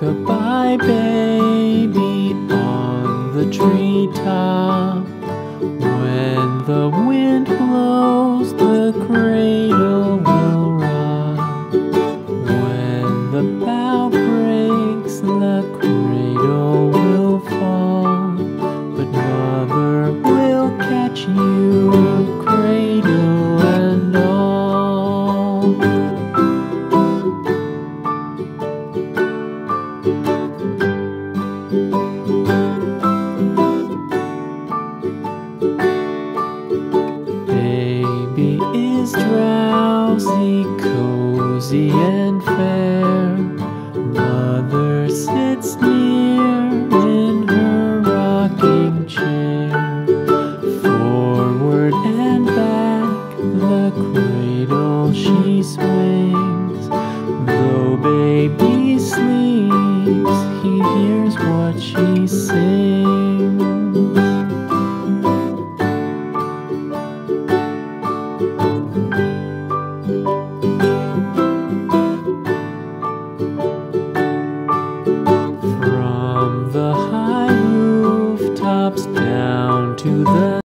Rock-a-bye baby on the treetop. When the wind blows, you, cradle and all. Baby is drowsy, cozy and fair. Cradle she swings, though baby sleeps, he hears what she sings. From the high rooftops down to the